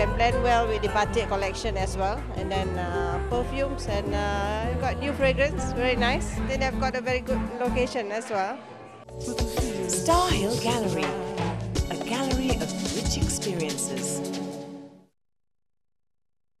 Can blend well with the batik collection as well. And then uh, perfumes and uh, got new fragrance, very nice. Then they've got a very good location as well. Star Hill Gallery,